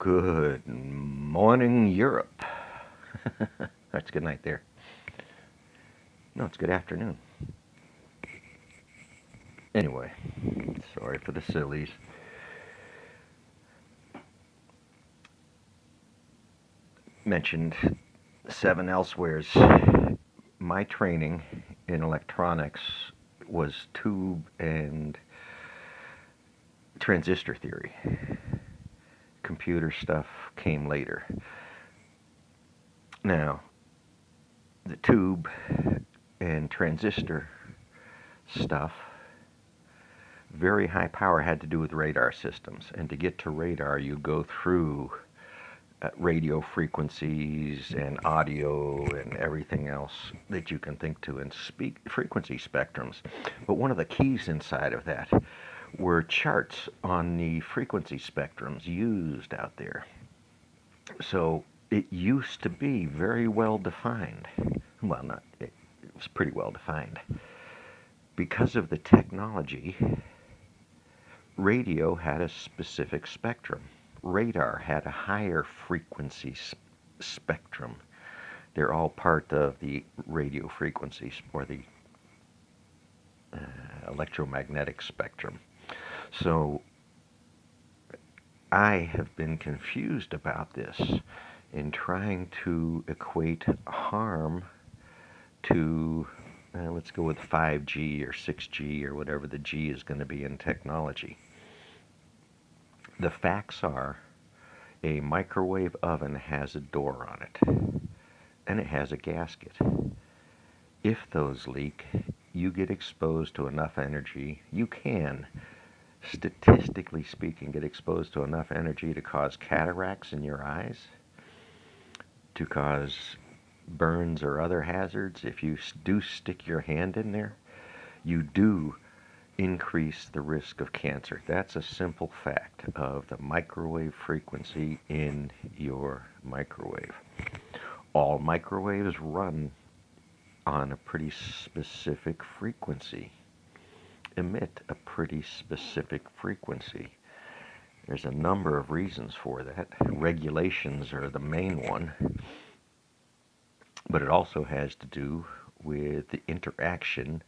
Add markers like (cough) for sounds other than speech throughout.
Good morning, Europe. (laughs) That's good night there. No, it's good afternoon. Anyway, sorry for the sillies. Mentioned seven elsewheres. My training in electronics was tube and transistor theory computer stuff came later. Now, the tube and transistor stuff, very high power had to do with radar systems. And to get to radar, you go through uh, radio frequencies and audio and everything else that you can think to and speak frequency spectrums. But one of the keys inside of that were charts on the frequency spectrums used out there. So it used to be very well defined. Well, not, it, it was pretty well defined. Because of the technology, radio had a specific spectrum. Radar had a higher frequency spectrum. They're all part of the radio frequencies or the uh, electromagnetic spectrum. So I have been confused about this in trying to equate harm to, uh, let's go with 5G or 6G or whatever the G is going to be in technology. The facts are a microwave oven has a door on it and it has a gasket. If those leak, you get exposed to enough energy, you can statistically speaking, get exposed to enough energy to cause cataracts in your eyes, to cause burns or other hazards, if you do stick your hand in there, you do increase the risk of cancer. That's a simple fact of the microwave frequency in your microwave. All microwaves run on a pretty specific frequency emit a pretty specific frequency. There's a number of reasons for that. Regulations are the main one, but it also has to do with the interaction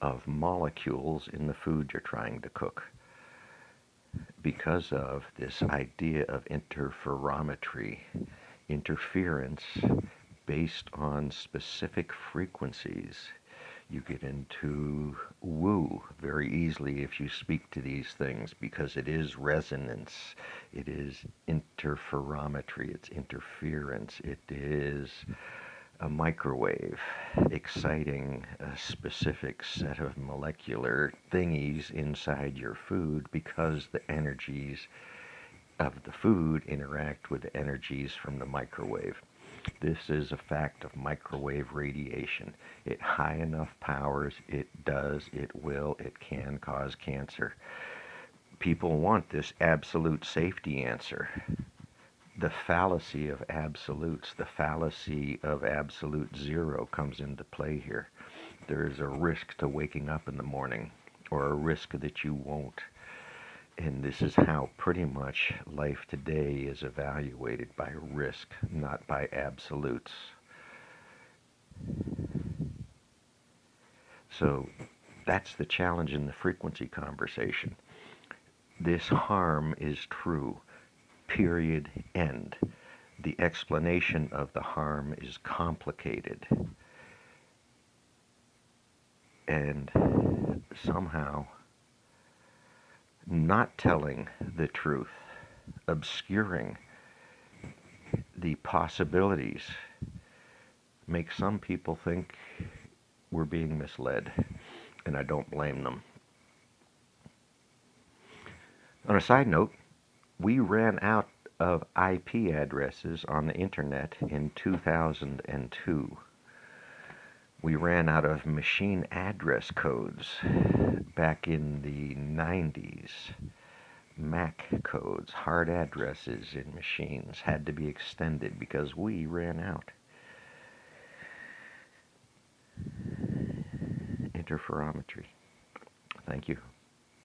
of molecules in the food you're trying to cook. Because of this idea of interferometry, interference based on specific frequencies you get into woo very easily if you speak to these things because it is resonance, it is interferometry, it's interference, it is a microwave exciting a specific set of molecular thingies inside your food because the energies of the food interact with the energies from the microwave. This is a fact of microwave radiation. At high enough powers, it does, it will, it can cause cancer. People want this absolute safety answer. The fallacy of absolutes, the fallacy of absolute zero comes into play here. There is a risk to waking up in the morning, or a risk that you won't and this is how pretty much life today is evaluated by risk, not by absolutes. So that's the challenge in the frequency conversation. This harm is true. Period. End. The explanation of the harm is complicated. And somehow not telling the truth, obscuring the possibilities, make some people think we're being misled, and I don't blame them. On a side note, we ran out of IP addresses on the internet in 2002 we ran out of machine address codes back in the 90s. MAC codes, hard addresses in machines, had to be extended because we ran out. Interferometry. Thank you.